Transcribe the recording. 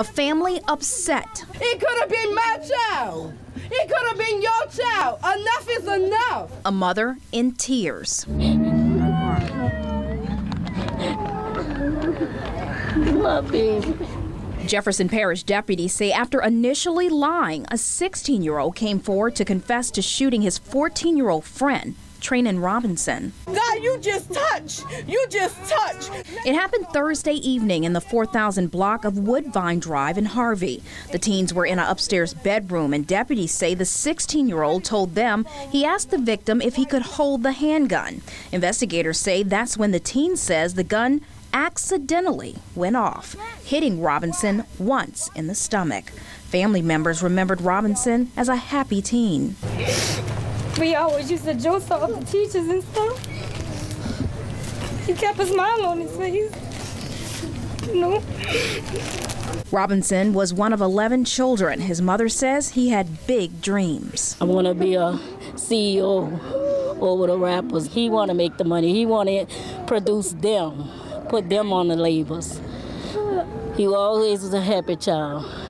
A family upset. It could have been my child. It could have been your child. Enough is enough. A mother in tears. My baby. Jefferson Parish deputies say after initially lying, a 16 year old came forward to confess to shooting his 14 year old friend, Trainin Robinson. God, you just touch. You just touch. It happened Thursday evening in the 4000 block of Woodvine Drive in Harvey. The teens were in an upstairs bedroom, and deputies say the 16 year old told them he asked the victim if he could hold the handgun. Investigators say that's when the teen says the gun accidentally went off, hitting Robinson once in the stomach. Family members remembered Robinson as a happy teen. We always used to joke off the teachers and stuff. He kept a smile on his face. No. Robinson was one of 11 children. His mother says he had big dreams. I want to be a CEO over the rappers. He want to make the money. He want to produce them, put them on the labels. He always was a happy child.